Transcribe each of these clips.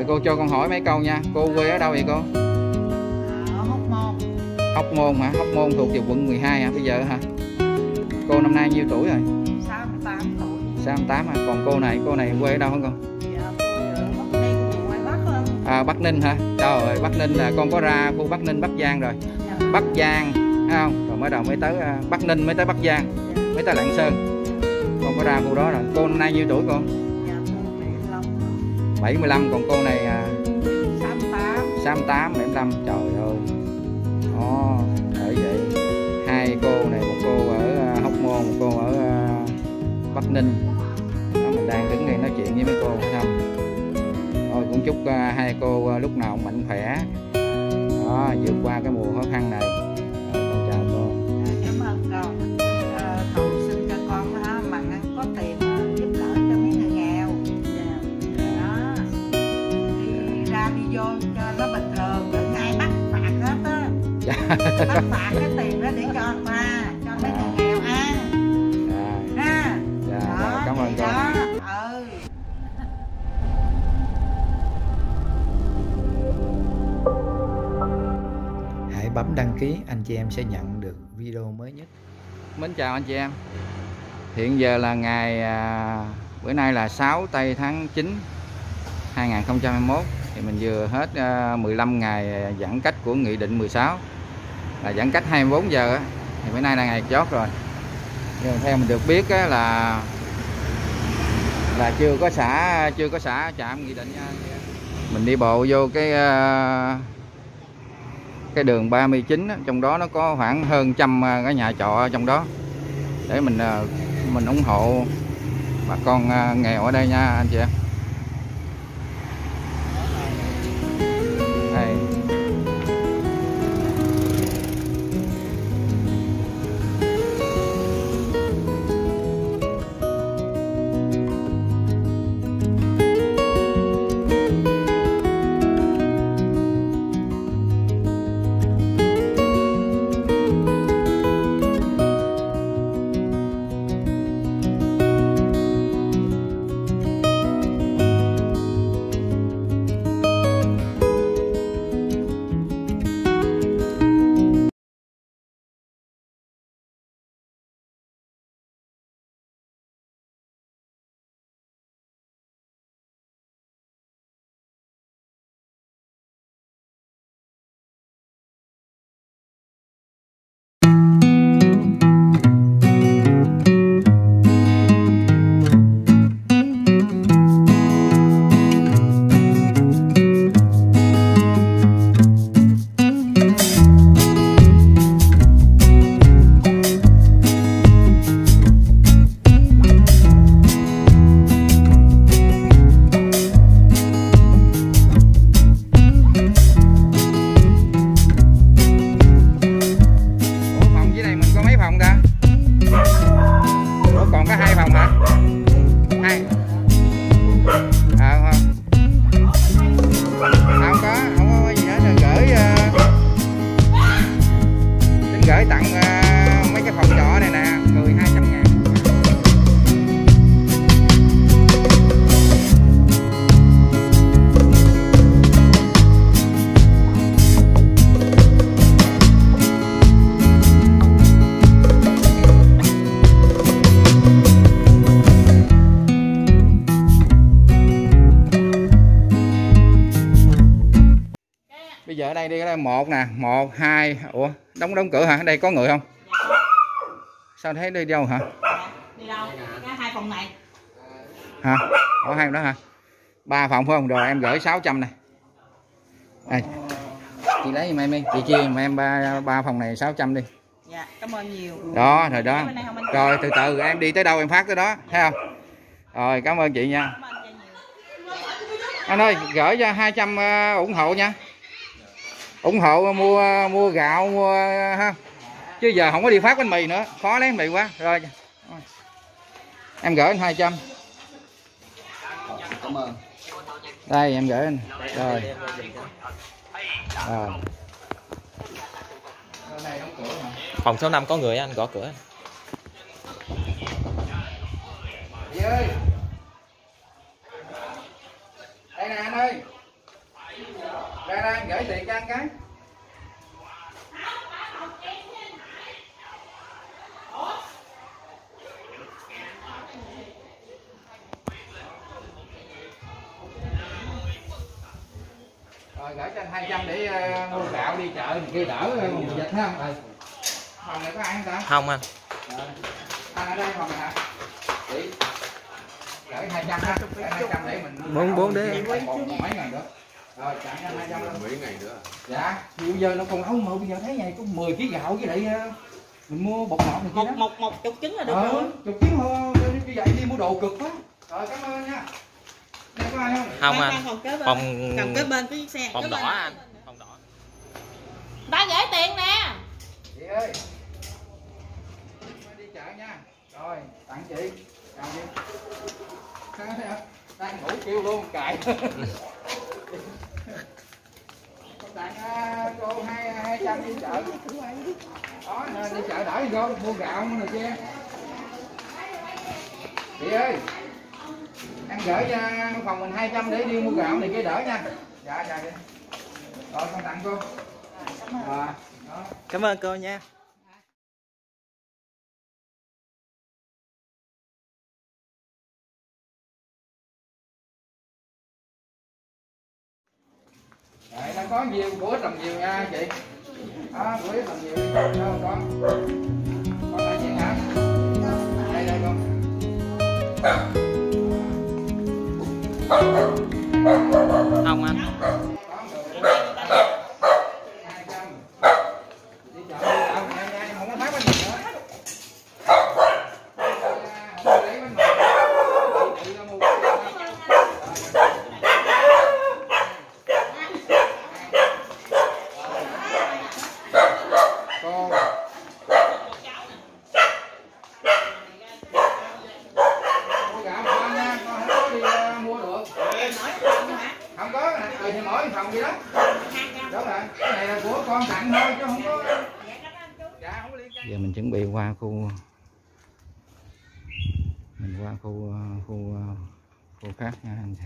rồi cô cho con hỏi mấy câu nha. Cô quê ở đâu vậy cô? Ở hóc môn. Hóc môn hả? Hóc môn thuộc về quận 12 hả? Bây giờ hả? Cô năm nay nhiêu tuổi rồi? 68 tuổi. 68 hả? Còn cô này cô này quê ở đâu hả con dạ không à, Bắc Ninh hả? Trời ơi Bắc Ninh là con có ra khu Bắc Ninh Bắc Giang rồi. Dạ. Bắc Giang thấy không? Rồi mới đầu mới tới à, Bắc Ninh mới tới Bắc Giang mới tới Lạng Sơn. Con có ra khu đó rồi. Cô năm nay nhiêu tuổi con 75 còn cô này à, 68 68 75 trời ơi. Ồ, bởi vậy hai cô này một cô ở à, Hóc Môn một cô ở à, Bắc Ninh. Đó, mình đang đứng đây nói chuyện với mấy cô phải không? Thôi cũng chúc à, hai cô lúc nào cũng mạnh khỏe. Đó vượt qua cái mùa khó khăn này Dạ. bắt phạt cái tiền đó để cho ta cho mấy người nghèo ăn. À, ha. Dạ, đó rồi, cảm ơn con. đó. Ừ. Hãy bấm đăng ký anh chị em sẽ nhận được video mới nhất. Mến chào anh chị em. Hiện giờ là ngày à, bữa nay là 6 tây tháng 9 2021 thì mình vừa hết à, 15 ngày giãn cách của nghị định 16 là giãn cách 24 giờ á. thì bữa nay là ngày chót rồi. Nhưng theo mình được biết á, là là chưa có xã chưa có xã chạm nghị định nha. Mình đi bộ vô cái ờ, cái đường 39 á, trong đó nó có khoảng hơn trăm ờ, cái nhà trọ trong đó. Để mình ờ, mình ủng hộ bà con nghèo ở đây nha anh chị em gửi tặng à, giờ ở đây đi ở đây một nè, một hai, ủa đóng đóng cửa hả? Ở đây có người không? Sao thấy đi đâu hả? đi đâu hai phòng này Hả? Có hai đó hả? Ba phòng phải không? Rồi em gửi 600 này. Đây. Chị lấy giùm em đi, chị chia giùm em ba ba phòng này 600 đi. dạ cảm ơn nhiều Đó, rồi đó. Rồi từ từ em đi tới đâu em phát tới đó, thấy không? Rồi cảm ơn chị nha. Anh ơi, gửi cho 200 ờ, ủng hộ nha. Ủng hộ mua mua gạo mua ha. Chứ giờ không có đi phát bánh mì nữa. Khó lấy bánh mì quá. Rồi. Em gửi anh 200 cảm ơn. Đây em gửi anh. Rồi. Rồi. Phòng số 5 có người anh gõ cửa. Anh ơi ra ra gửi tiền cho anh cái. Rồi gửi cho anh 200 để uh, mua gạo đi chợ thì kia đỡ mùa dịch ha. Rồi. Phòng này có không ta? Không anh. Anh ở đây phòng này hả? Chị gửi 200 ha. Gửi 200 để mình Bốn- bốn đế. mấy ngày nữa rồi cho anh 200 luôn. mấy ngày nữa dạ thì bây giờ nó còn không mà bây giờ thấy này có 10 kg gạo với lại ờ, mình mua bột ngọt này kia một đó. một một chục trứng là được ờ rồi. chục tiếng thôi như vậy đi mua đồ cực quá. Rồi cảm ơn nha. Có ai không? Không anh. phòng kế bên. Phòng cầm kế bên cái xe phòng đỏ anh. Phòng đỏ. Ta gửi tiền nè. Chị ơi. Đi chợ nha. Rồi tặng chị. Tặng chị. Đang ngủ kêu luôn cài tặng à, cô hai à, hai trăm đi chợ. Đó nên đi chợ đỡ vô mua gạo mua này kia. Chị ơi anh gửi cho phòng mình 200 để đi mua gạo này kia đỡ nha. Dạ dạ đi rồi con tặng cô. À, đó. Cảm ơn cô nha. Có nhiều của ít làm nhiều nha, chị. Đó của ít làm nhiều. Đâu con con đại diện hả? Đây đây con. Không anh có người hai trăm đi chợ đi dạo nha nha không có thấy bánh mì nữa không có lấy bánh mì tự ra mua cô mua gạo một con nha con không có đi ờ, mua được không có thì mỗi phòng gì đó. Đúng rồi cái này là của con tặng thôi, chứ không có dạ không giờ mình chuẩn bị qua khu mình qua khu ờ, khu ờ, khu khác nha anh chị.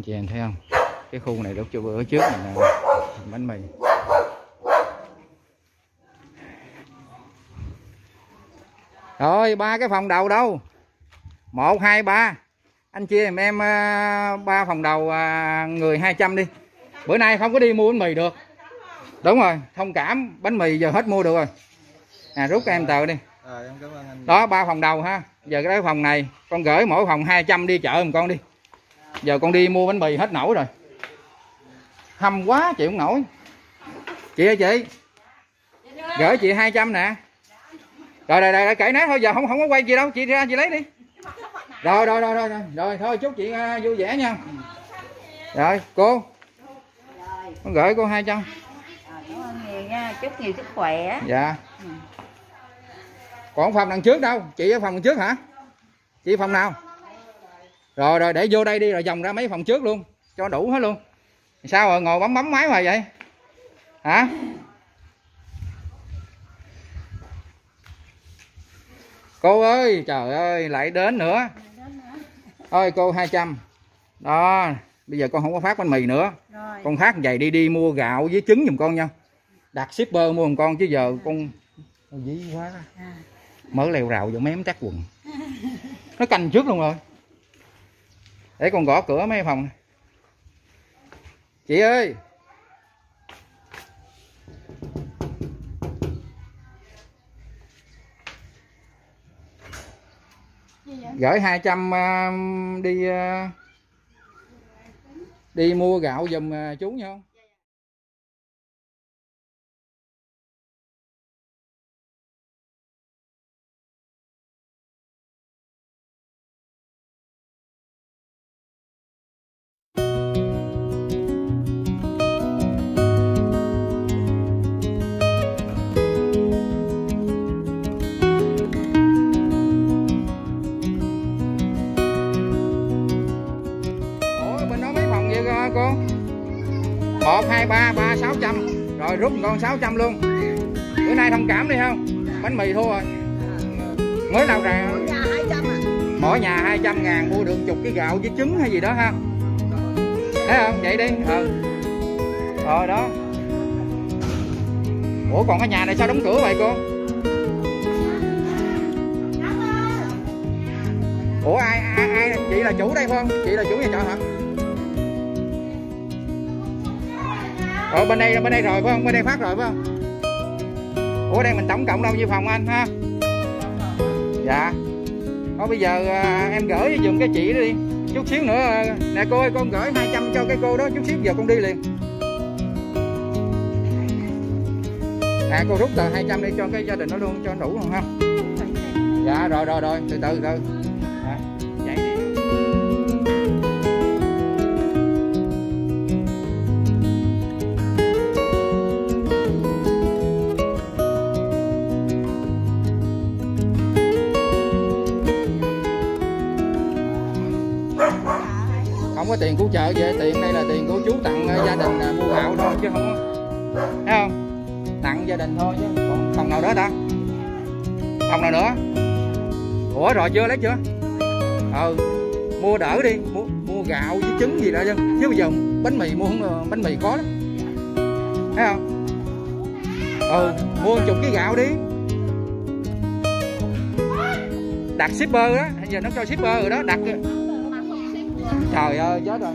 Anh chị em thấy không? Cái khu này lúc cho bữa trước mình là bánh mì. Rồi ba cái phòng đầu đâu? Một hai ba. Anh chia em em ờ, ba phòng đầu ờ, người 200 đi. Bữa nay không có đi mua bánh mì được. Đúng rồi thông cảm bánh mì giờ hết mua được rồi. À rút em tờ đi. Anh. Đó ba phòng đầu ha. Giờ cái phòng này con gửi mỗi phòng 200 đi chợ một con đi giờ con đi mua bánh mì hết nổi rồi. Hâm quá chịu không nổi. Chị ơi chị. Gửi chị 200 nè. Rồi đây đây kể nát thôi giờ không không có quay gì đâu. Chị ra chị lấy đi. Rồi rồi rồi rồi rồi, rồi thôi chúc chị uh, vui vẻ nha. Rồi cô. Con gửi cô 200 cảm ơn nhiều nha. Chúc nhiều sức khỏe. Dạ. Còn phòng đằng trước đâu? Chị ở phòng đằng trước hả? Chị phòng nào rồi rồi để vô đây đi rồi vòng ra mấy phòng trước luôn cho đủ hết luôn. Sao rồi ngồi bấm bấm máy hoài vậy? Hả? Cô ơi trời ơi lại đến nữa. Ơi cô 200 đó bây giờ con không có phát bánh mì nữa. Rồi. Con phát vậy đi đi mua gạo với trứng giùm con nha. Đặt shipper mua giùm con chứ giờ con Ôi, dí quá À. mở leo rào vô mém tắt quần. Nó canh trước luôn rồi để con gõ cửa mấy phòng chị ơi. Gửi 200 uh, đi uh, đi mua gạo giùm uh, chú nha hả cô. Một hai ba ba sáu trăm. Rồi rút con 600 luôn. Bữa nay thông cảm đi không? Bánh mì thua rồi. Mới nào ra. Nhà 200 mỗi nhà 200 ngàn mua được chục cái gạo với trứng hay gì đó ha? Thấy không? Vậy đi. Ừ. Rồi đó. Ủa còn cái nhà này sao đóng cửa vậy cô? Ủa ai ai ai? Chị là chủ đây phải không? Chị là chủ nhà trọ hả Ủa bên đây bên đây rồi phải không? Bên đây phát rồi phải không? Ủa đây mình tổng cộng đâu nhiêu phòng anh ha? Dạ. Thôi bây giờ à, em gửi giùm cái chị đi. Chút xíu nữa à, nè cô ơi con gửi 200 cho cái cô đó chút xíu giờ con đi liền. À cô rút tờ 200 đi cho cái gia đình nó luôn cho đủ không không dạ rồi rồi rồi. Từ từ từ có tiền cứu trợ về tiền đây là tiền của chú tặng ờ, gia đình ờ, mua gạo thôi chứ không thấy không? Tặng gia đình thôi chứ còn phòng nào đó ta? Phòng nào nữa? Ủa rồi chưa lấy chưa? Ừ mua đỡ đi mua, mua gạo với trứng gì đó chứ. Chứ bây giờ bánh mì mua không ờ, bánh mì khó lắm. Thấy không? Ừ mua chục cái gạo đi. Đặt shipper đó giờ nó cho shipper rồi đó đặt trời ơi chết rồi.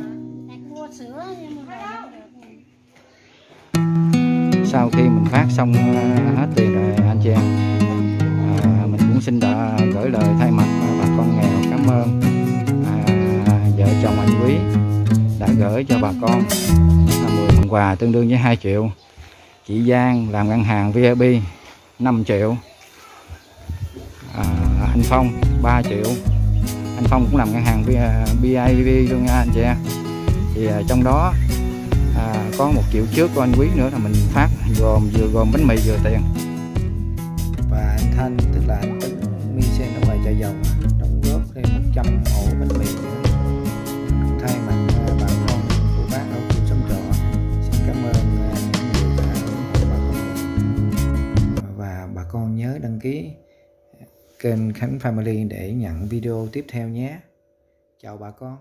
Sau khi mình phát xong ờ, hết tiền rồi anh chị em à, mình cũng xin đã gửi lời thay mặt ờ, bà con nghèo. Cảm ơn à, vợ chồng anh quý đã gửi cho bà con. 10 phần quà tương đương với 2 triệu. Chị Giang làm ngân hàng VIP 5 triệu. À, anh Phong 3 triệu anh Phong cũng làm ngân hàng BIDV à, luôn nha anh chị em. Thì à, trong đó à, có một triệu trước của anh Quý nữa là mình phát gồm vừa gồm bánh mì vừa tiền. Và anh Thanh tức là anh kênh Khánh Family để nhận video tiếp theo nhé. Chào bà con.